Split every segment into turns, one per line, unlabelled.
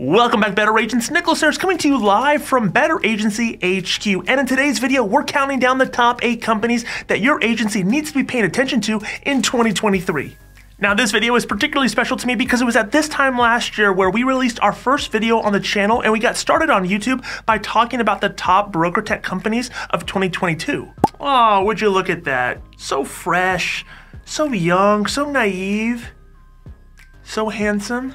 Welcome back, Better Agents. Nicholas here is coming to you live from Better Agency HQ. And in today's video, we're counting down the top eight companies that your agency needs to be paying attention to in 2023. Now, this video is particularly special to me because it was at this time last year where we released our first video on the channel and we got started on YouTube by talking about the top broker tech companies of 2022. Oh, would you look at that? So fresh, so young, so naive, so handsome.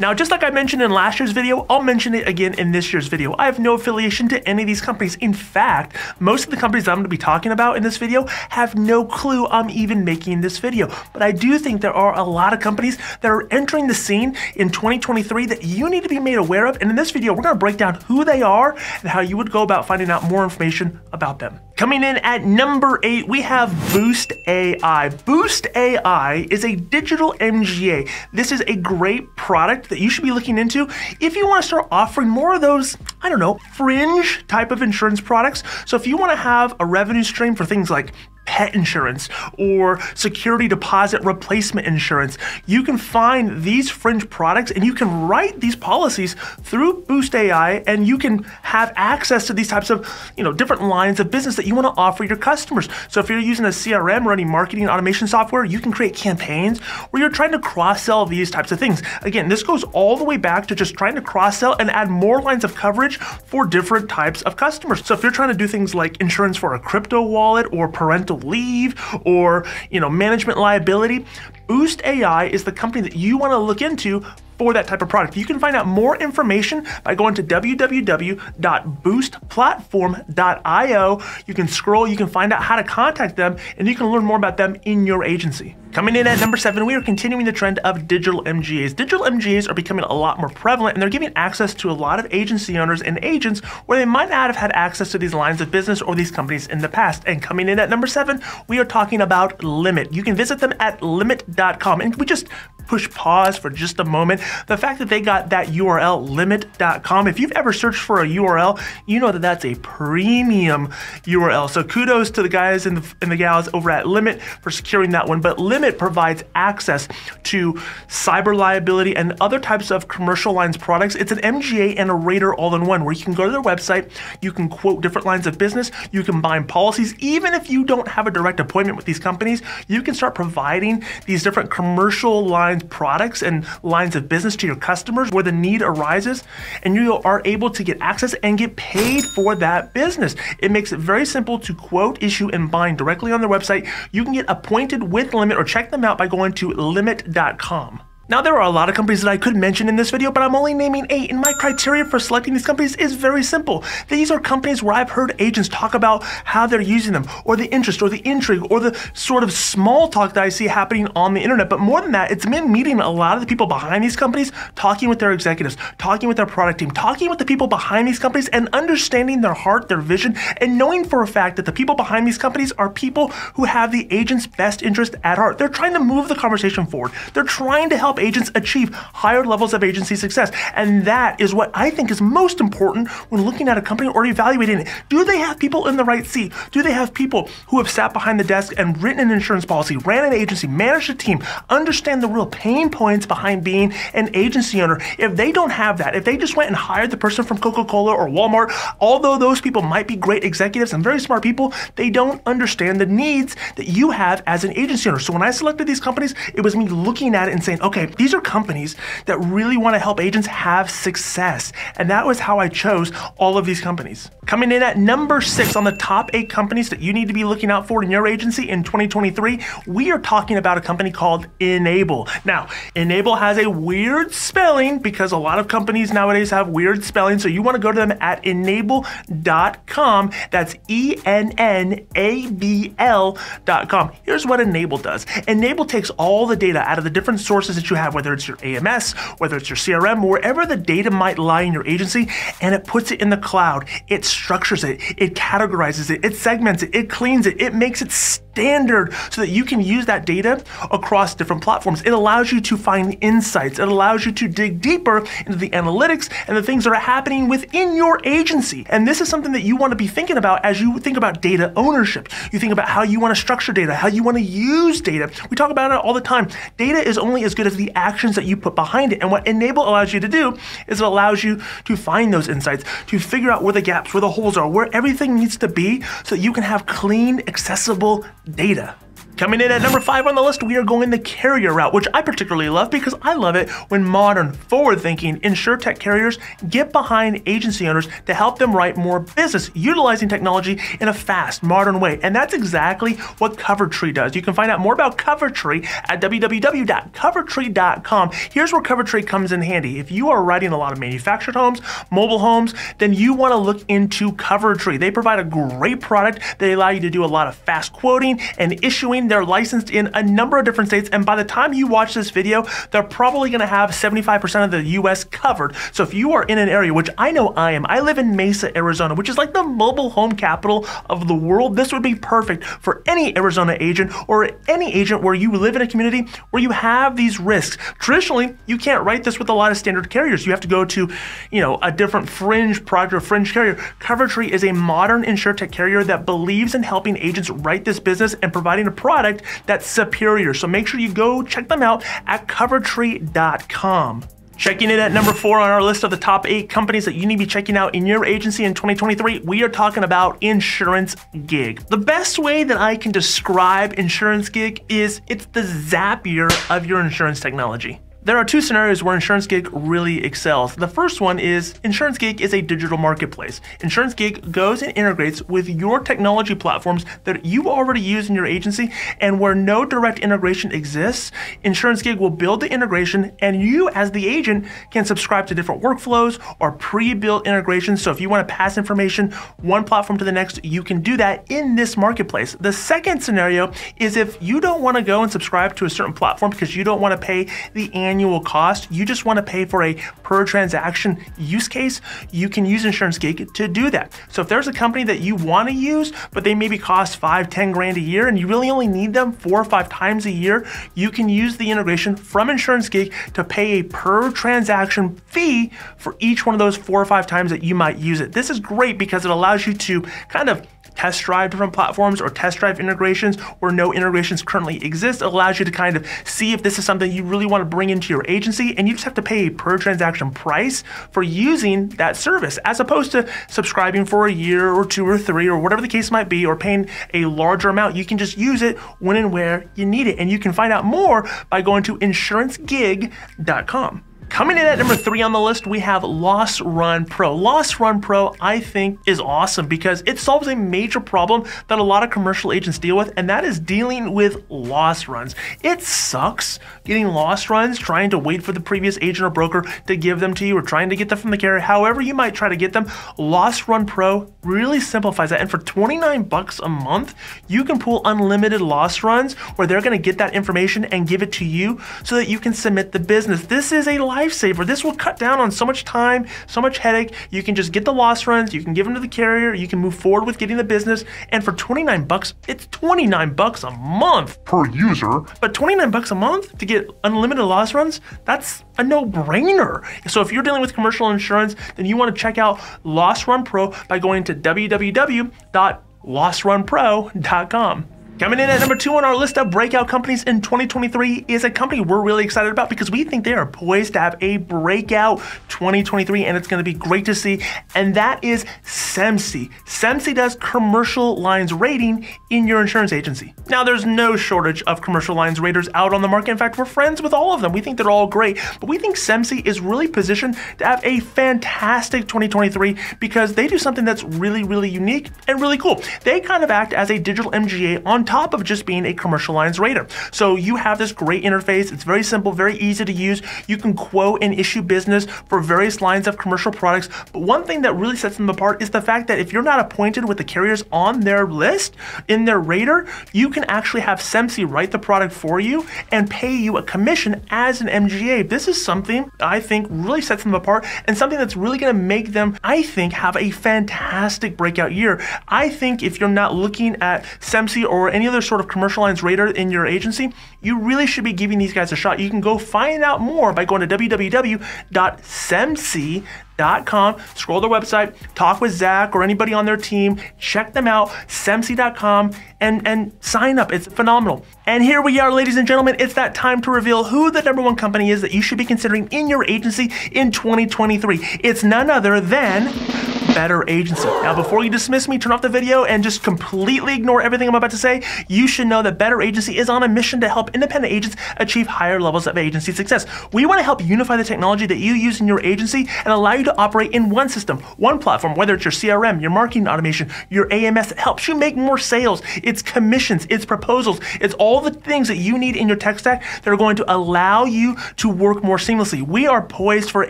Now, just like I mentioned in last year's video, I'll mention it again in this year's video. I have no affiliation to any of these companies. In fact, most of the companies I'm gonna be talking about in this video have no clue I'm even making this video. But I do think there are a lot of companies that are entering the scene in 2023 that you need to be made aware of. And in this video, we're gonna break down who they are and how you would go about finding out more information about them. Coming in at number eight, we have Boost AI. Boost AI is a digital MGA. This is a great product that you should be looking into if you want to start offering more of those, I don't know, fringe type of insurance products. So if you want to have a revenue stream for things like pet insurance or security deposit replacement insurance. You can find these fringe products and you can write these policies through Boost AI and you can have access to these types of, you know, different lines of business that you want to offer your customers. So if you're using a CRM or any marketing automation software, you can create campaigns where you're trying to cross-sell these types of things. Again, this goes all the way back to just trying to cross-sell and add more lines of coverage for different types of customers. So if you're trying to do things like insurance for a crypto wallet or parental leave or you know management liability, Boost AI is the company that you want to look into for that type of product. You can find out more information by going to www.boostplatform.io. You can scroll, you can find out how to contact them, and you can learn more about them in your agency. Coming in at number seven, we are continuing the trend of digital MGAs. Digital MGAs are becoming a lot more prevalent and they're giving access to a lot of agency owners and agents where they might not have had access to these lines of business or these companies in the past. And coming in at number seven, we are talking about Limit. You can visit them at limit.com. And we just push pause for just a moment. The fact that they got that URL, limit.com, if you've ever searched for a URL, you know that that's a premium URL. So kudos to the guys and the, and the gals over at Limit for securing that one. But Limit provides access to cyber liability and other types of commercial lines products. It's an MGA and a rater all in one where you can go to their website, you can quote different lines of business, you can bind policies. Even if you don't have a direct appointment with these companies, you can start providing these different commercial lines products and lines of business to your customers where the need arises, and you are able to get access and get paid for that business. It makes it very simple to quote, issue, and bind directly on their website. You can get appointed with Limit or check them out by going to limit.com. Now, there are a lot of companies that I could mention in this video, but I'm only naming eight, and my criteria for selecting these companies is very simple. These are companies where I've heard agents talk about how they're using them, or the interest, or the intrigue, or the sort of small talk that I see happening on the internet. But more than that, it's been meeting a lot of the people behind these companies, talking with their executives, talking with their product team, talking with the people behind these companies, and understanding their heart, their vision, and knowing for a fact that the people behind these companies are people who have the agent's best interest at heart. They're trying to move the conversation forward. They're trying to help agents achieve higher levels of agency success. And that is what I think is most important when looking at a company or evaluating it. Do they have people in the right seat? Do they have people who have sat behind the desk and written an insurance policy, ran an agency, managed a team, understand the real pain points behind being an agency owner? If they don't have that, if they just went and hired the person from Coca Cola or Walmart, although those people might be great executives and very smart people, they don't understand the needs that you have as an agency owner. So when I selected these companies, it was me looking at it and saying, okay, these are companies that really want to help agents have success. And that was how I chose all of these companies. Coming in at number six on the top eight companies that you need to be looking out for in your agency in 2023, we are talking about a company called Ennabl. Now, Ennabl has a weird spelling because a lot of companies nowadays have weird spelling. So you want to go to them at ennabl.com. That's E N N A B L.com. Here's what Ennabl does Ennabl takes all the data out of the different sources that you have, whether it's your AMS, whether it's your CRM, wherever the data might lie in your agency, and it puts it in the cloud. It structures it, it categorizes it, it segments it, it cleans it, it makes it standard so that you can use that data across different platforms. It allows you to find insights. It allows you to dig deeper into the analytics and the things that are happening within your agency. And this is something that you want to be thinking about as you think about data ownership. You think about how you want to structure data, how you want to use data. We talk about it all the time. Data is only as good as the actions that you put behind it. And what Ennabl allows you to do is it allows you to find those insights, to figure out where the gaps, where the holes are, where everything needs to be so that you can have clean, accessible data. Coming in at number five on the list, we are going the carrier route, which I particularly love because I love it when modern, forward-thinking insurtech carriers get behind agency owners to help them write more business utilizing technology in a fast, modern way. And that's exactly what CoverTree does. You can find out more about CoverTree at www.covertree.com. Here's where CoverTree comes in handy. If you are writing a lot of manufactured homes, mobile homes, then you want to look into CoverTree. They provide a great product. They allow you to do a lot of fast quoting and issuing they're licensed in a number of different states, and by the time you watch this video, they're probably gonna have 75% of the US covered. So if you are in an area, which I know I am, I live in Mesa, Arizona, which is like the mobile home capital of the world. This would be perfect for any Arizona agent or any agent where you live in a community where you have these risks. Traditionally, you can't write this with a lot of standard carriers. You have to go to, you know, a different fringe product or fringe carrier. CoverTree is a modern insurtech carrier that believes in helping agents write this business and providing a product product that's superior. So make sure you go check them out at covertree.com. Checking in at number four on our list of the top eight companies that you need to be checking out in your agency in 2023, we are talking about Insurance Gig. The best way that I can describe Insurance Gig is it's the Zapier of your insurance technology. There are two scenarios where Insurance Gig really excels. The first one is Insurance Gig is a digital marketplace. Insurance Gig goes and integrates with your technology platforms that you already use in your agency, and where no direct integration exists, Insurance Gig will build the integration, and you, as the agent, can subscribe to different workflows or pre built integrations. So if you want to pass information one platform to the next, you can do that in this marketplace. The second scenario is if you don't want to go and subscribe to a certain platform because you don't want to pay the annual annual cost, you just want to pay for a per transaction use case, you can use Insurance Gig to do that. So if there's a company that you want to use, but they maybe cost five, 10 grand a year, and you really only need them four or five times a year, you can use the integration from Insurance Gig to pay a per transaction fee for each one of those four or five times that you might use it. This is great because it allows you to kind of test drive different platforms or test drive integrations where no integrations currently exist. Allows you to kind of see if this is something you really want to bring into your agency and you just have to pay a per transaction price for using that service as opposed to subscribing for a year or two or three or whatever the case might be or paying a larger amount. You can just use it when and where you need it. And you can find out more by going to insurancegig.com. Coming in at number three on the list, we have Loss Run Pro. Loss Run Pro, I think, is awesome because it solves a major problem that a lot of commercial agents deal with, and that is dealing with loss runs. It sucks getting loss runs, trying to wait for the previous agent or broker to give them to you, or trying to get them from the carrier. However, you might try to get them. Loss Run Pro really simplifies that, and for 29 bucks a month, you can pull unlimited loss runs where they're going to get that information and give it to you so that you can submit the business. This is a lifesaver. This will cut down on so much time, so much headache. You can just get the loss runs, you can give them to the carrier, you can move forward with getting the business, and for 29 bucks, it's 29 bucks a month
per user.
But 29 bucks a month to get unlimited loss runs, that's a no-brainer. So if you're dealing with commercial insurance, then you want to check out Loss Run Pro by going to www.lossrunpro.com. Coming in at number two on our list of breakout companies in 2023 is a company we're really excited about because we think they are poised to have a breakout 2023 and it's going to be great to see. And that is Semsee. Semsee does commercial lines rating in your insurance agency. Now, there's no shortage of commercial lines raters out on the market. In fact, we're friends with all of them. We think they're all great, but we think Semsee is really positioned to have a fantastic 2023 because they do something that's really, really unique and really cool. They kind of act as a digital MGA on top of just being a commercial lines rater. So you have this great interface. It's very simple, very easy to use. You can quote and issue business for various lines of commercial products. But one thing that really sets them apart is the fact that if you're not appointed with the carriers on their list, in their rater, you can actually have Semsee write the product for you and pay you a commission as an MGA. This is something I think really sets them apart and something that's really going to make them, I think, have a fantastic breakout year. I think if you're not looking at Semsee or any other sort of commercial lines rater in your agency, you really should be giving these guys a shot. You can go find out more by going to www.semsee.com semsee.com. Scroll their website, talk with Zach or anybody on their team, check them out, semsee.com, and, and sign up. It's phenomenal. And here we are, ladies and gentlemen. It's that time to reveal who the number one company is that you should be considering in your agency in 2023. It's none other than Better Agency. Now, before you dismiss me, turn off the video and just completely ignore everything I'm about to say, you should know that Better Agency is on a mission to help independent agents achieve higher levels of agency success. We want to help unify the technology that you use in your agency and allow you to operate in one system, one platform, whether it's your CRM, your marketing automation, your AMS, it helps you make more sales. It's commissions, it's proposals, it's all the things that you need in your tech stack that are going to allow you to work more seamlessly. We are poised for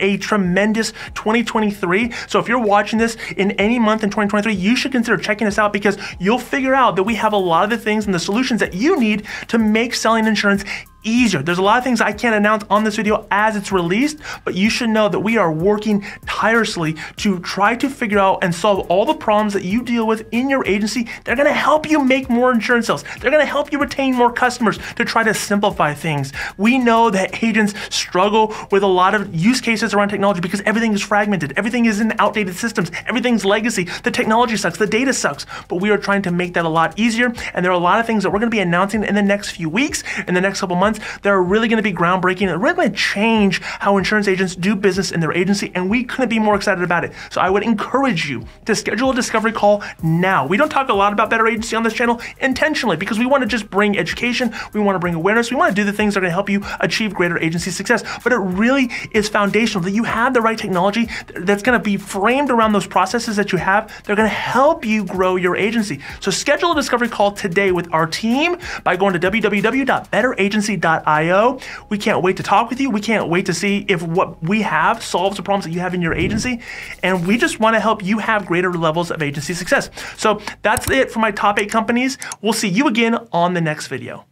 a tremendous 2023. So if you're watching this in any month in 2023, you should consider checking us out because you'll figure out that we have a lot of the things and the solutions that you need to make selling insurance easier. There's a lot of things I can't announce on this video as it's released, but you should know that we are working tirelessly to try to figure out and solve all the problems that you deal with in your agency. They're gonna help you make more insurance sales. They're gonna help you retain more customers to try to simplify things. We know that agents struggle with a lot of use cases around technology because everything is fragmented, everything is in outdated systems, everything's legacy, the technology sucks, the data sucks, but we are trying to make that a lot easier. And there are a lot of things that we're gonna be announcing in the next few weeks, in the next couple months months that are really going to be groundbreaking and really going to change how insurance agents do business in their agency, and we couldn't be more excited about it. So I would encourage you to schedule a discovery call now. We don't talk a lot about better agency on this channel intentionally because we want to just bring education, we want to bring awareness, we want to do the things that are going to help you achieve greater agency success. But it really is foundational that you have the right technology that's going to be framed around those processes that you have. They're going to help you grow your agency. So schedule a discovery call today with our team by going to www.betteragency.com Io. We can't wait to talk with you. We can't wait to see if what we have solves the problems that you have in your agency. And we just want to help you have greater levels of agency success. So that's it for my top eight companies. We'll see you again on the next video.